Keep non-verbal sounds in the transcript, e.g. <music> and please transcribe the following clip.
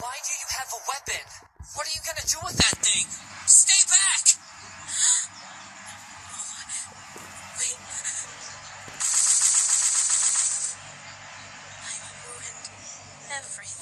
Why do you have a weapon? What are you gonna do with that thing? Stay back! <gasps> Wait. I ruined everything.